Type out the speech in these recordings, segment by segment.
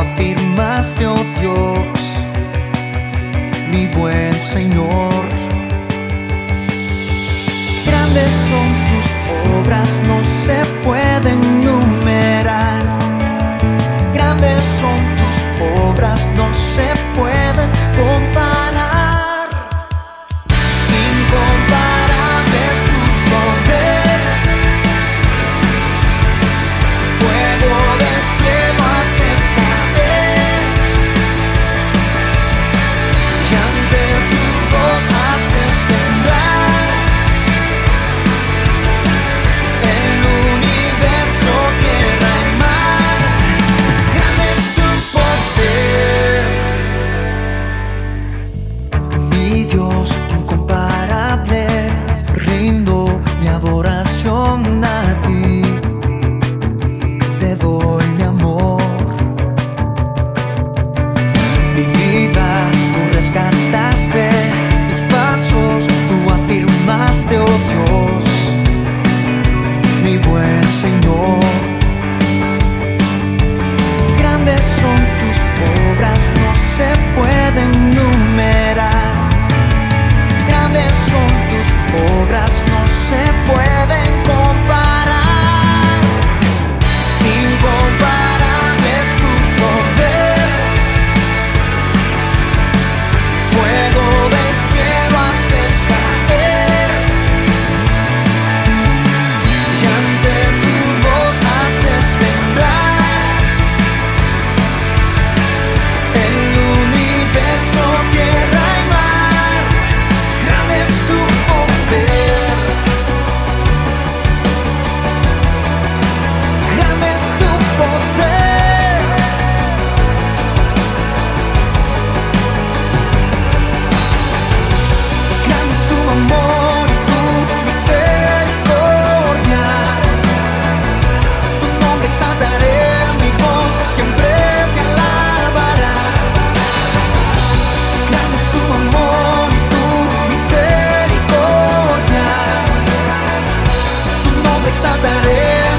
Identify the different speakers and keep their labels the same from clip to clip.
Speaker 1: afirmaste, oh Dios, mi buen Señor. Grandes son tus obras, no se pueden numerar. Grandes son tus obras, no se pueden more.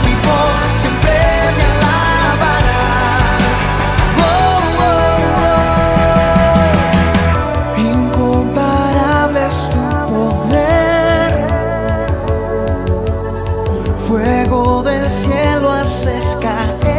Speaker 1: mi voz siempre te alabará. Oh, oh, oh. Incomparable es tu poder, fuego del cielo haces caer.